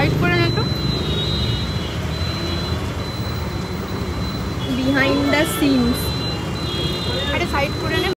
Side করে নে তো। বিহাইন্ড দ্য সিনস আরে সাইড করে নে।